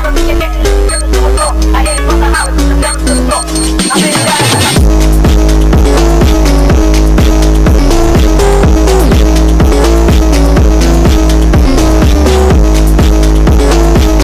never be a